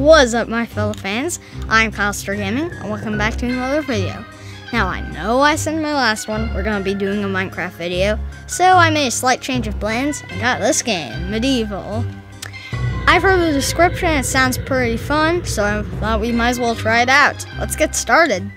What's up my fellow fans? I'm Kylester Gaming and welcome back to another video. Now I know I said in my last one we're going to be doing a Minecraft video, so I made a slight change of plans and got this game, MediEvil. I've heard the description it sounds pretty fun, so I thought we might as well try it out. Let's get started.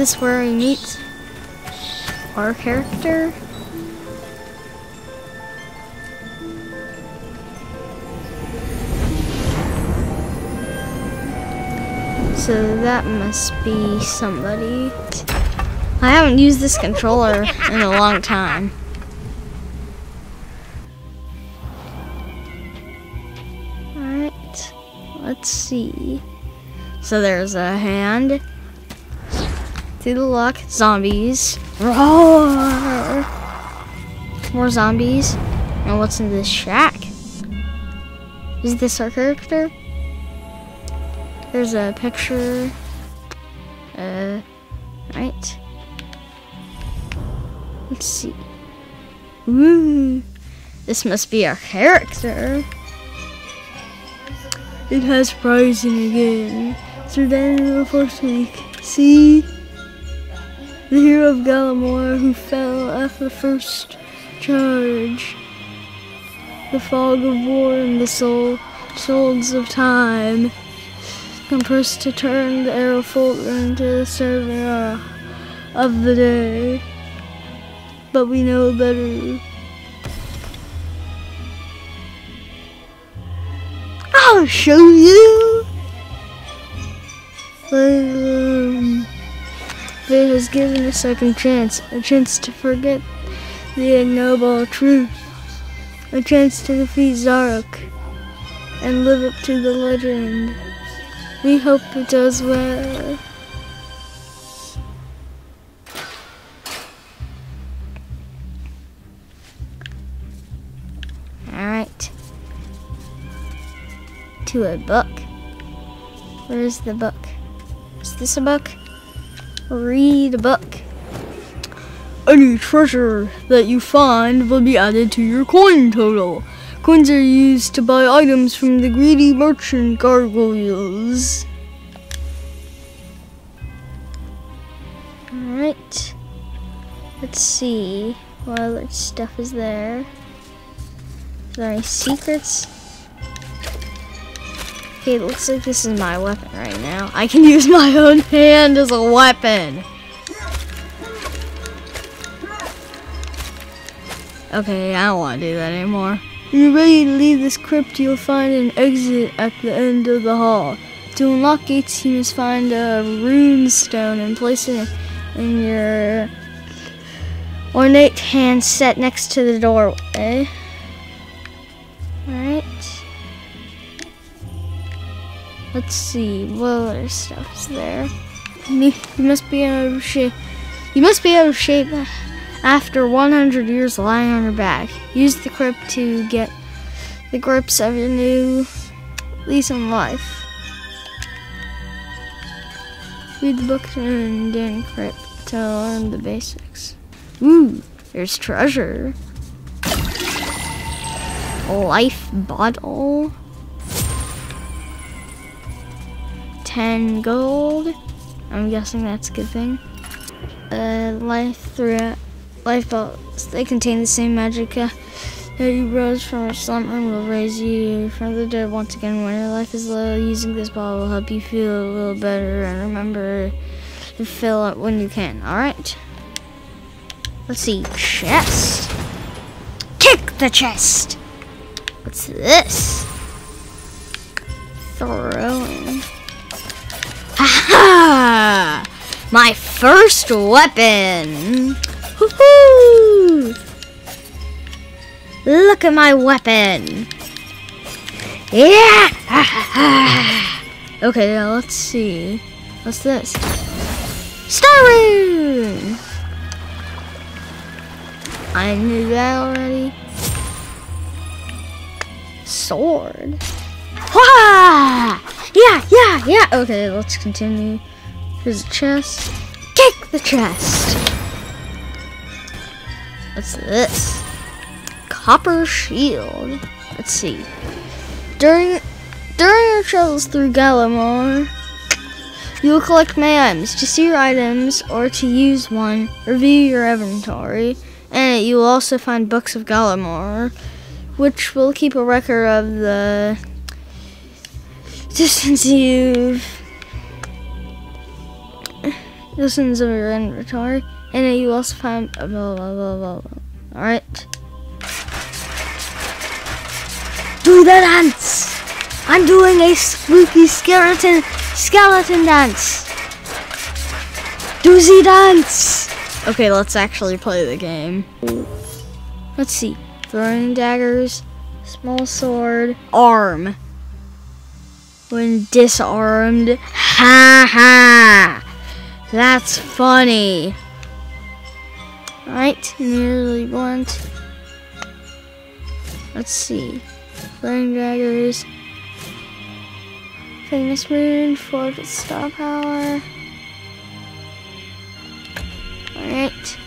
This where we meet our character? So that must be somebody. I haven't used this controller in a long time. Alright, let's see. So there's a hand. The lock, zombies. Roar! More zombies. And what's in this shack? Is this our character? There's a picture. Uh, right. Let's see. Ooh, this must be our character. It has rising again. So then the first week. See? The hero of Gallowmere who fell after the first charge. The fog of war and the soul, souls of time compressed to turn the arrow folder into the server of the day. But we know better. I'll show you. Fate has given a second chance, a chance to forget the ignoble truth, a chance to defeat Zarok and live up to the legend. We hope it does well. Alright. To a book. Where's the book? Is this a book? Read a book. Any treasure that you find will be added to your coin total. Coins are used to buy items from the greedy merchant gargoyles. Alright. Let's see what other stuff is there. Is there any secrets? Okay, it looks like this is my weapon right now. I can use my own hand as a weapon. Okay, I don't want to do that anymore. You're ready to leave this crypt, you'll find an exit at the end of the hall. To unlock gates, you must find a rune stone and place it in your Ornate hand set next to the doorway. Let's see, what other stuff's there? You must be out of shape. You must be out of shape after 100 years lying on your back. Use the crypt to get the grips of your new lease on life. Read the book and then crypt to learn the basics. Ooh, there's treasure. Life bottle. 10 gold. I'm guessing that's a good thing. Uh, life throughout life bottles. They contain the same magic uh, that you rose from a slumber and will raise you from the dead once again. When your life is low, using this ball will help you feel a little better. And remember to fill it when you can. All right. Let's see. Chest. Kick the chest. What's this? Throwing. My first weapon! Look at my weapon! Yeah! okay, now let's see. What's this? Star Rune! I knew that already. Sword. Wah! Yeah, yeah, yeah. Okay, let's continue. Here's a chest. Kick the chest. What's this? Copper shield. Let's see. During during your travels through Gallowmere, you will collect many items. To see your items or to use one, review your inventory, and you will also find books of Gallowmere, which will keep a record of the distance you've This one's your inventory. And you also find blah blah blah blah blah. blah. Alright. Do the dance! I'm doing a spooky skeleton skeleton dance. Doozy dance! Okay, let's actually play the game. Let's see. Throwing daggers, small sword, arm. When disarmed, ha ha! That's funny. Right, nearly blunt. Let's see. Flame daggers. Famous moon, forfeit star power. Alright.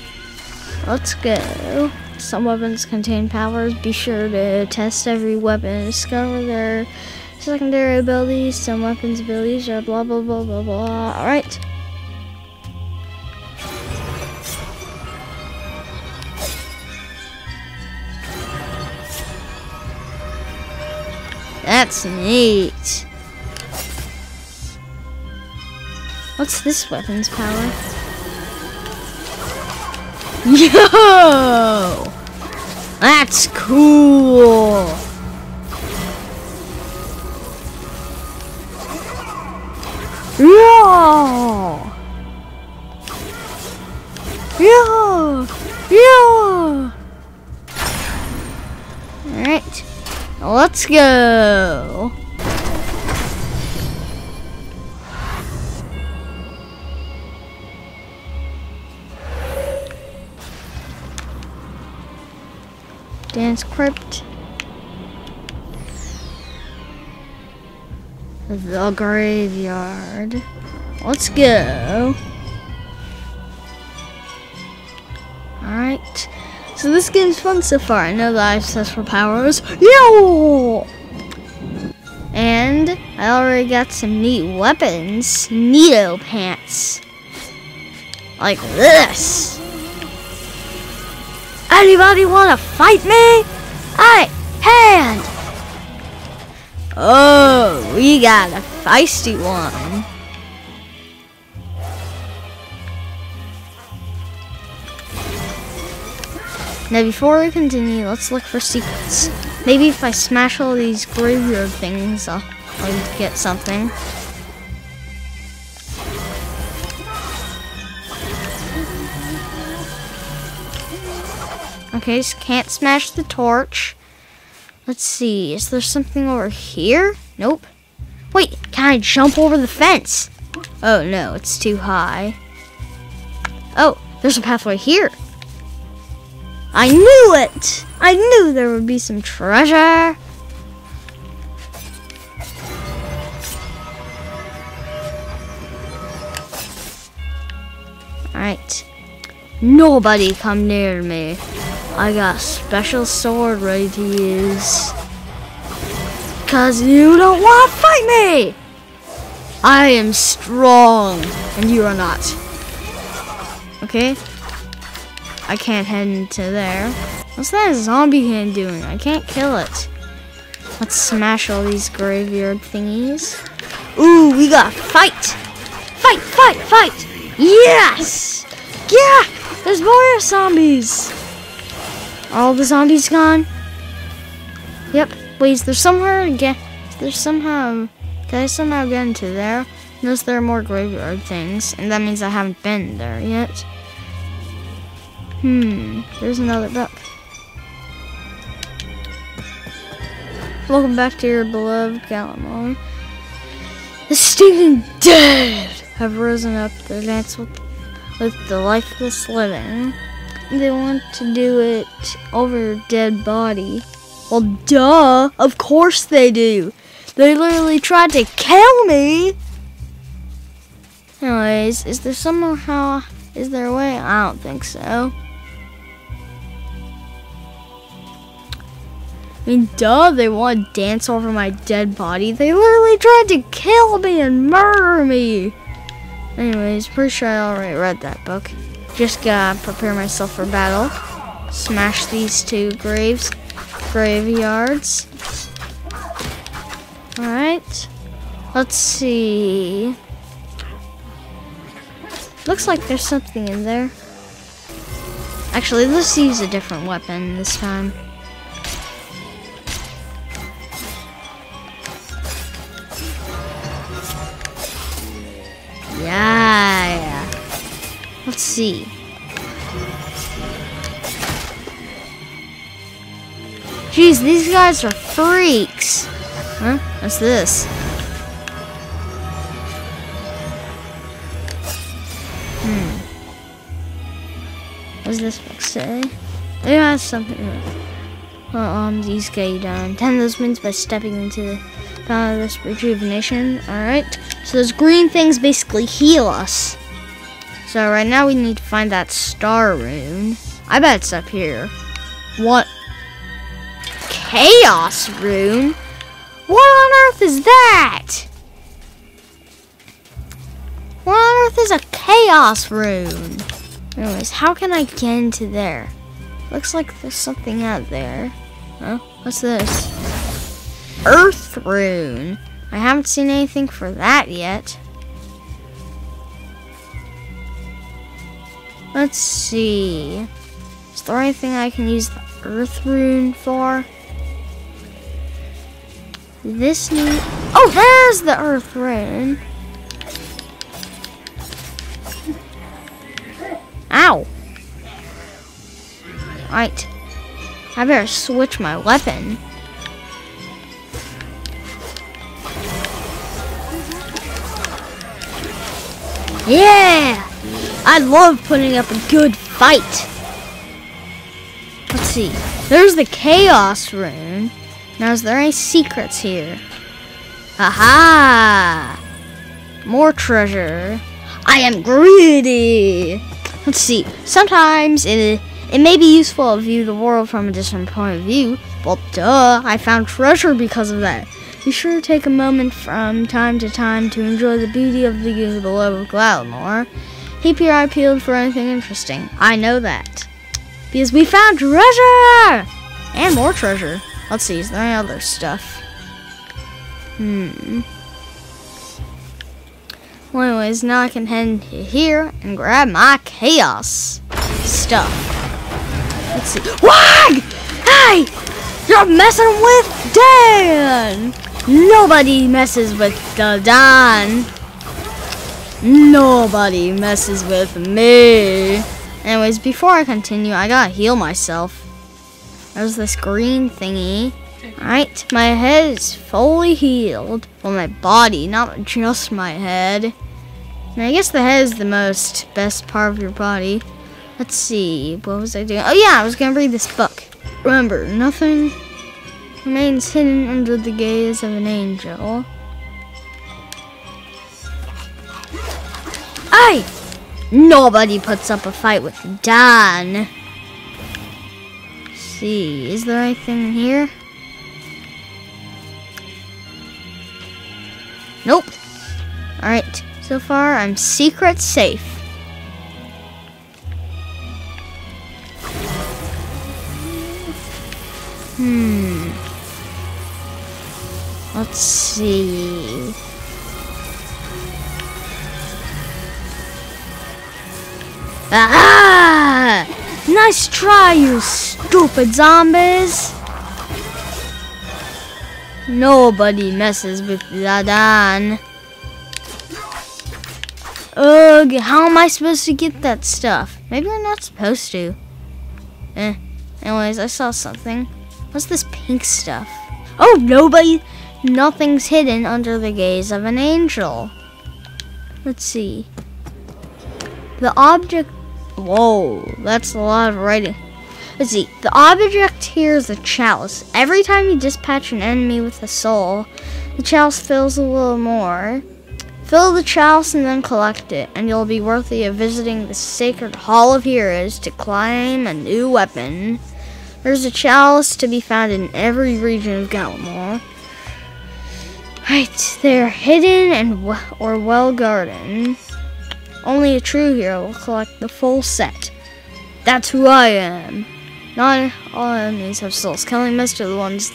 Let's go. Some weapons contain powers. Be sure to test every weapon discover their secondary abilities. Some weapons' abilities are blah blah blah blah blah. Alright. That's neat. What's this weapon's power? Yo! That's cool! Yeah! Yeah! Let's go! Dance crypt. The graveyard. Let's go. So this game's fun so far. I know that I have special powers. Yo! And I already got some neat weapons. Neato pants. Like this. Anybody want to fight me? I hand. Oh, we got a feisty one. Now before we continue, let's look for secrets. Maybe if I smash all these graveyard things, I'll, I'll get something. Okay, just can't smash the torch. Let's see, is there something over here? Nope. Wait, can I jump over the fence? Oh no, it's too high. Oh, there's a pathway here. I knew it! I knew there would be some treasure. Alright. Nobody come near me. I got a special sword ready to use. Cause you don't want to fight me! I am strong, and you are not. Okay? I can't head into there. What's that zombie hand doing? I can't kill it. Let's smash all these graveyard thingies. Ooh, we got fight! Fight, fight, fight! Yes! Yeah! There's more zombies! All the zombies gone? Yep. Wait, is there somewhere to get... Is there somehow... Can I somehow get into there? Notice there are more graveyard things, and that means I haven't been there yet. Hmm, there's another book. Welcome back to your beloved Gallowmere. The stinking dead have risen up to dance with, with the lifeless living. They want to do it over your dead body. Well, duh! Of course they do! They literally tried to kill me! Anyways, is there somehow, is there a way? I don't think so. I mean, duh, they want to dance over my dead body. They literally tried to kill me and murder me. Anyways, pretty sure I already read that book. Just gotta prepare myself for battle. Smash these two graves, graveyards. Alright. Let's see. Looks like there's something in there. Actually, let's use a different weapon this time. See. Jeez, these guys are freaks. Huh? What's this? Hmm. What does this book say? It has something. Well, um, these you down. Ten of those wins by stepping into the fountain of this rejuvenation. Alright. So those green things basically heal us. So right now we need to find that star rune. I bet it's up here. What? Chaos rune? What on earth is that? What on earth is a chaos rune? Anyways, how can I get into there? Looks like there's something out there. Huh? What's this? Earth rune. I haven't seen anything for that yet. Let's see. Is there anything I can use the earth rune for? This need. Oh, there's the earth rune. Ow. Right. I better switch my weapon. Yeah! I love putting up a good fight. Let's see. There's the Chaos Rune. Now, is there any secrets here? Aha! More treasure. I am greedy. Let's see. Sometimes it it may be useful to view the world from a different point of view. Well, duh, I found treasure because of that. Be sure to take a moment from time to time to enjoy the beauty of the view below Gallowmere. Keep your eye peeled for anything interesting. I know that. Because we found treasure! And more treasure. Let's see, is there any other stuff? Hmm. Well, anyways, now I can head here and grab my chaos stuff. Let's see. Wag! Hey! You're messing with Dan! Nobody messes with the Dan. Nobody messes with me. Anyways, before I continue, I gotta heal myself. There's this green thingy. Alright, my head is fully healed. Well, my body, not just my head. And I guess the head is the most best part of your body. Let's see, what was I doing? Oh yeah, I was gonna read this book. Remember, nothing remains hidden under the gaze of an angel. Aye! Nobody puts up a fight with. Let's see, is there anything here? Nope. Alright, so far I'm secret safe. Hmm. Let's see. Ah! Nice try, you stupid zombies! Nobody messes with Zadan. Ugh, how am I supposed to get that stuff? Maybe I'm not supposed to. Eh. Anyways, I saw something. What's this pink stuff? Oh, nobody, nothing's hidden under the gaze of an angel. Let's see. The object, whoa, that's a lot of writing. Let's see, the object here is a chalice. Every time you dispatch an enemy with a soul, the chalice fills a little more. Fill the chalice and then collect it, and you'll be worthy of visiting the sacred Hall of Heroes to claim a new weapon. There's a chalice to be found in every region of Gallowmere. Right, they're hidden and or well guarded. Only a true hero will collect the full set. That's who I am. Not all enemies have souls. Killing most of the ones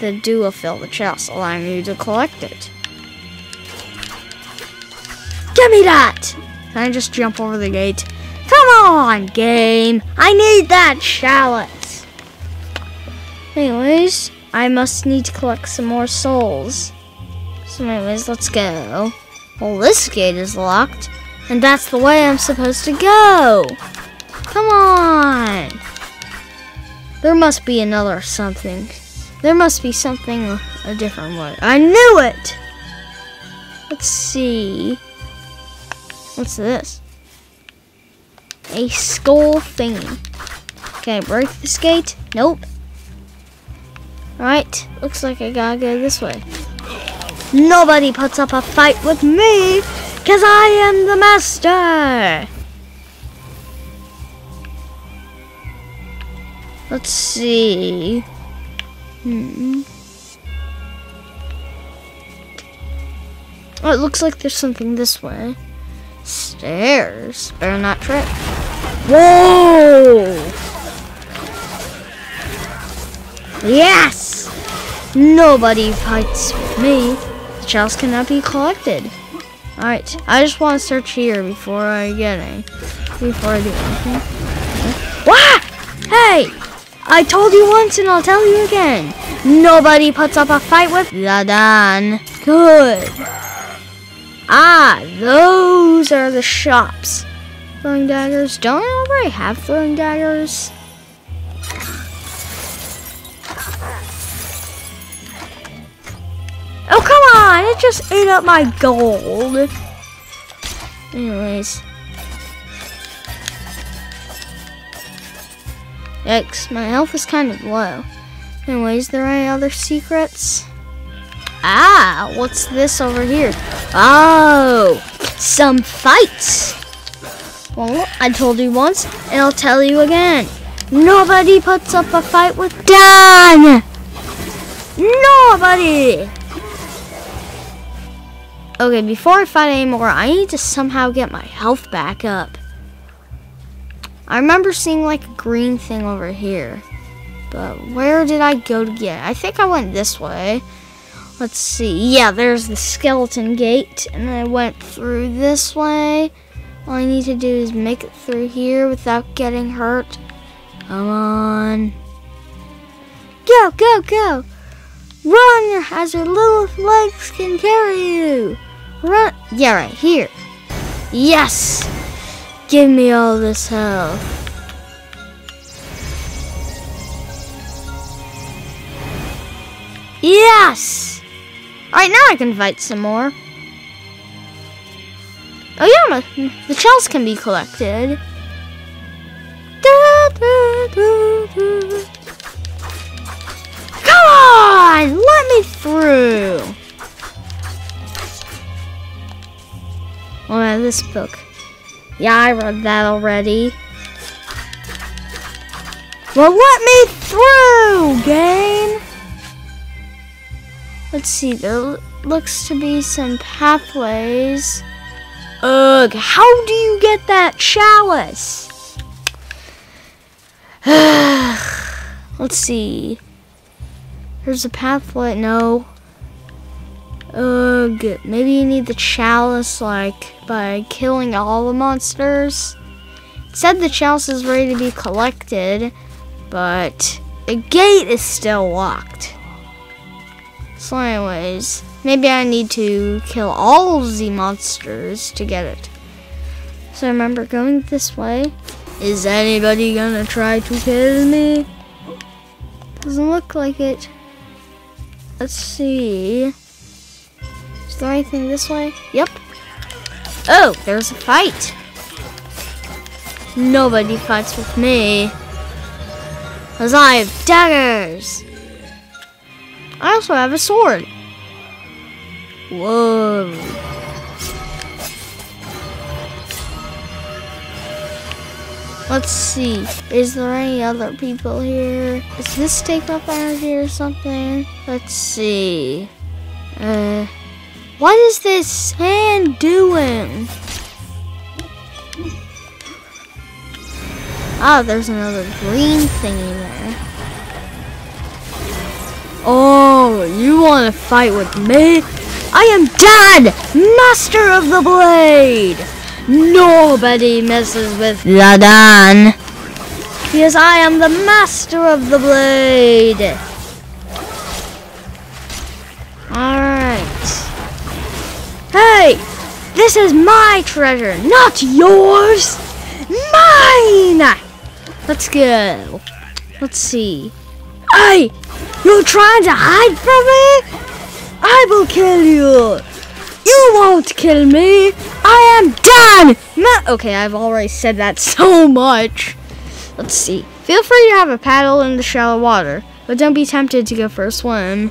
that do will fill the chalice, allowing you to collect it. Give me that! Can I just jump over the gate? Come on, game. I need that chalice. Anyways, I must need to collect some more souls. So anyways, let's go. Well, this gate is locked, and that's the way I'm supposed to go. Come on. There must be another something. There must be something a different way. I knew it! Let's see. What's this? A skull thingy. Can I break this gate? Nope. Alright, looks like I gotta go this way. Nobody puts up a fight with me, cause I am the master! Let's see. Hmm. Oh, it looks like there's something this way. Stairs. Better not trip. Whoa! Yes! Nobody fights me. The chalice cannot be collected. Alright, I just want to search here before I get any. Before I do anything. What? Hey! I told you once and I'll tell you again. Nobody puts up a fight with Ladan. Good. Ah, those are the shops. Throwing daggers. Don't I already have throwing daggers? On! It just ate up my gold. Anyways. Yikes, my health is kind of low. Anyways, there any other secrets? Ah, what's this over here? Oh, some fights. Well, I told you once, and I'll tell you again. Nobody puts up a fight with Dan! Nobody! Okay, before I fight anymore, I need to somehow get my health back up. I remember seeing like a green thing over here. But where did I go to get? I think I went this way. Let's see. Yeah, there's the skeleton gate. And I went through this way. All I need to do is make it through here without getting hurt. Come on. Go, go, go. Run as your little legs can carry you. Yeah, right here. Yes. Give me all this health. Yes! Alright, now I can fight some more. Oh yeah, the shells can be collected. Da, da, da. Come on! Let me through! Oh, yeah, this book. Yeah, I read that already. Well, let me through, game! Let's see, there looks to be some pathways. Ugh, how do you get that chalice? Let's see. There's a pathway. No. Ugh, maybe you need the chalice, like, by killing all the monsters. It said the chalice is ready to be collected, but the gate is still locked. So anyways, maybe I need to kill all the monsters to get it. So I remember going this way. Is anybody gonna try to kill me? Doesn't look like it. Let's see. Is there anything this way? Yep. Oh, there's a fight. Nobody fights with me. Cause I have daggers. I also have a sword. Whoa. Let's see. Is there any other people here? Is this take up energy or something? Let's see. Uh, what is this hand doing? Ah, there's another green thingy there. Oh, you want to fight with me? I am Dad, Master of the Blade. Nobody messes with Ladan. Because I am the master of the blade. Alright. Hey! This is my treasure, not yours! Mine! Let's go. Let's see. Hey! You're trying to hide from me? I will kill you! You won't kill me! I am done! Okay, I've already said that so much. Let's see. Feel free to have a paddle in the shallow water, but don't be tempted to go for a swim.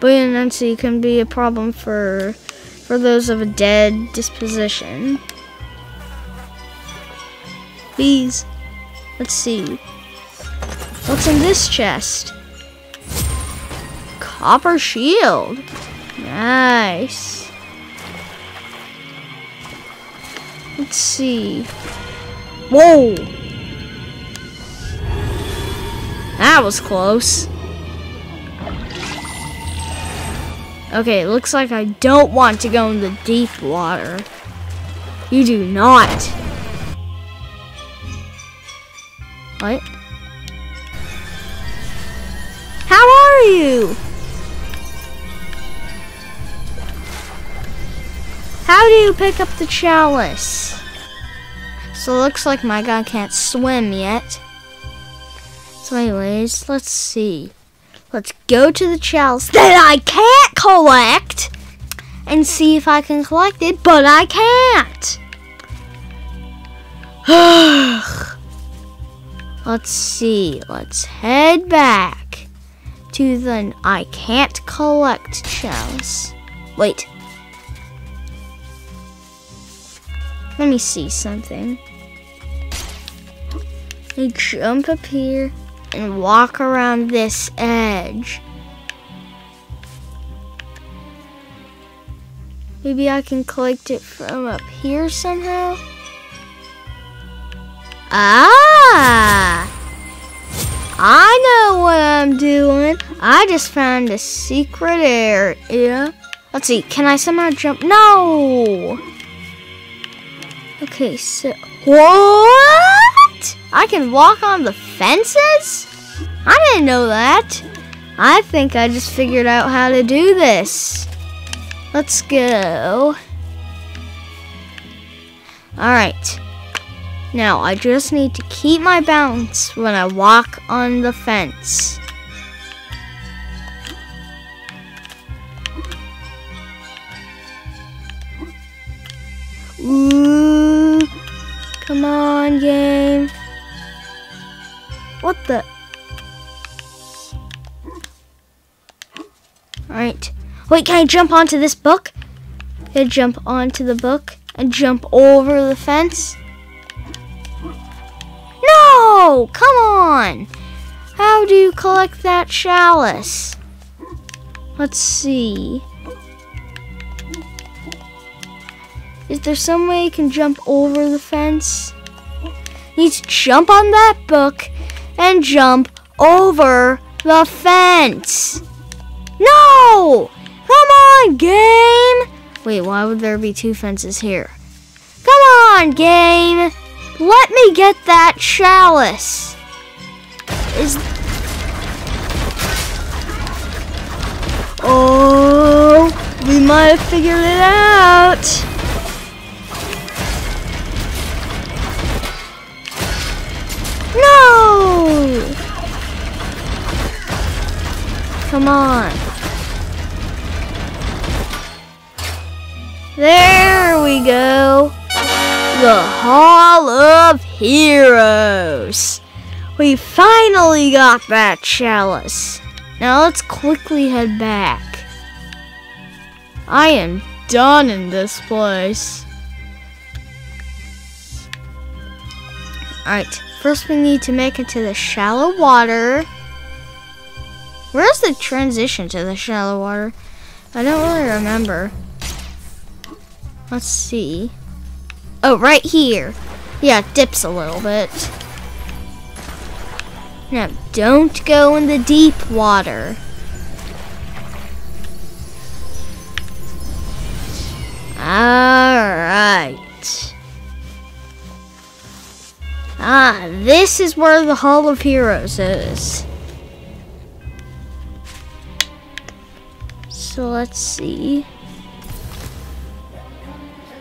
Buoyancy can be a problem for for those of a dead disposition. Bees. Let's see. What's in this chest? Copper shield. Nice. Let's see. Whoa! That was close. Okay, looks like I don't want to go in the deep water. You do not. What? How are you? How do you pick up the chalice? So it looks like my guy can't swim yet. So anyways, let's see. Let's go to the chalice that I can't collect and see if I can collect it, but I can't. let's see. Let's head back to the I can't collect chalice. Wait. Let me see something. I jump up here and walk around this edge. Maybe I can collect it from up here somehow? Ah! I know what I'm doing. I just found a secret area. Let's see, can I somehow jump? No! Okay, so. What? I can walk on the fences? I didn't know that. I think I just figured out how to do this. Let's go. Alright. Now, I just need to keep my balance when I walk on the fence. Ooh. Come on, game. What the? Alright. Wait, can I jump onto this book? Can I jump onto the book and jump over the fence? No! Come on! How do you collect that chalice? Let's see. Is there some way you can jump over the fence? Need to jump on that book and jump over the fence. No! Come on, game! Wait, why would there be two fences here? Come on, game! Let me get that chalice. Is Oh, we might have figured it out. Come on. There we go. The Hall of Heroes. We finally got that chalice. Now let's quickly head back. I am done in this place. Alright, first we need to make it to the shallow water. Where's the transition to the shallow water? I don't really remember. Let's see. Oh, right here. Yeah, it dips a little bit. Now, don't go in the deep water. Alright. Ah, this is where the Hall of Heroes is. So let's see.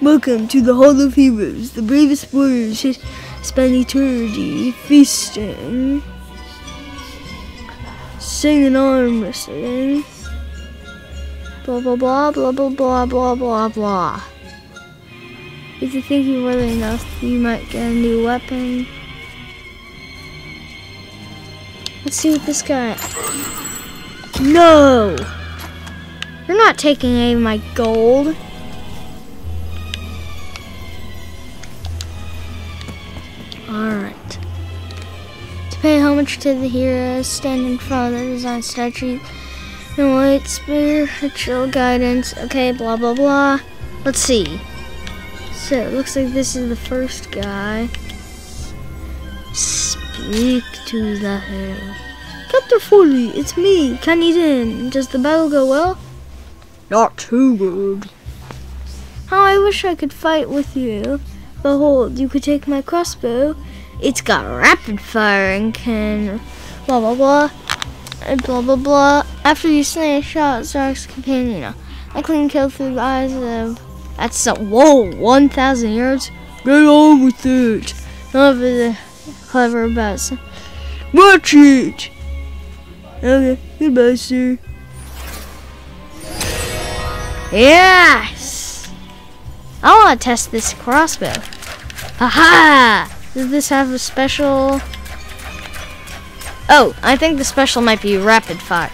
Welcome to the Hall of Heroes. The bravest warriors has spent eternity feasting, singing arm wrestling. Blah blah blah blah blah blah blah blah blah. If you think you're worthy enough, you might get a new weapon. Let's see what this guy. No! You're not taking any of my gold. Alright. To pay homage to the heroes, stand in front of the design statue and wait spiritual guidance. Okay, blah blah blah. Let's see. So it looks like this is the first guy. Speak to the hero. Captain Foley, it's me, Canny Tim. Does the battle go well? Not too good. How I wish I could fight with you. Behold, you could take my crossbow. It's got rapid fire and can blah blah blah and blah blah blah. After you slay a shot, Zarok's companion. I clean kill through the eyes of that's so whoa, one thousand yards. Get on with it. Not very clever about. Watch it. Okay, goodbye, sir. Yes! I want to test this crossbow. Haha! Does this have a special? Oh, I think the special might be rapid fire.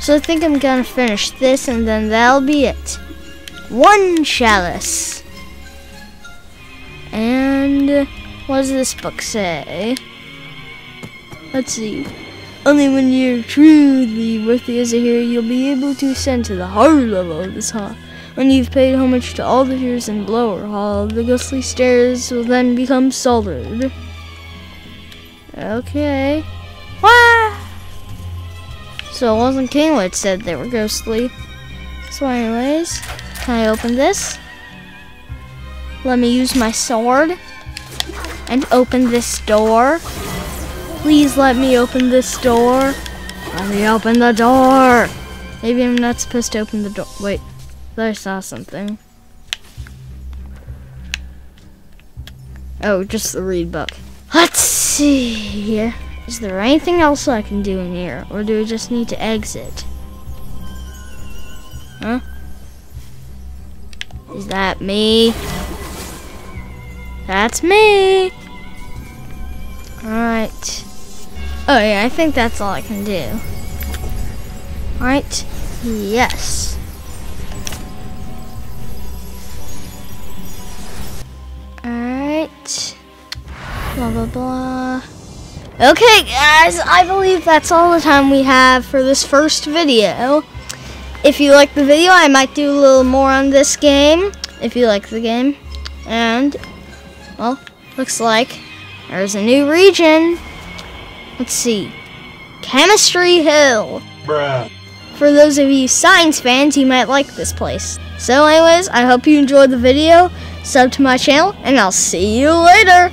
So I think I'm gonna finish this and then that'll be it. One chalice. And what does this book say? Let's see. Only when you're truly worthy as a hero, you'll be able to ascend to the higher level of this hall. When you've paid homage to all the heroes in Blower Hall, the ghostly stairs will then become solid. Okay. Wah! So it wasn't Kingwood said they were ghostly. So anyways, can I open this? Let me use my sword and open this door. Please let me open this door. Let me open the door. Maybe I'm not supposed to open the door. Wait, I saw something. Oh, just the read book. Let's see. Is there anything else I can do in here? Or do we just need to exit? Huh? Is that me? That's me. Alright. Oh yeah, I think that's all I can do. Alright. Yes. Alright. Blah blah blah. Okay guys, I believe that's all the time we have for this first video. If you like the video, I might do a little more on this game. If you like the game. And, well, looks like there's a new region. Let's see. Cemetery Hill. Bruh. For those of you science fans, you might like this place. So anyways, I hope you enjoyed the video. Sub to my channel, and I'll see you later.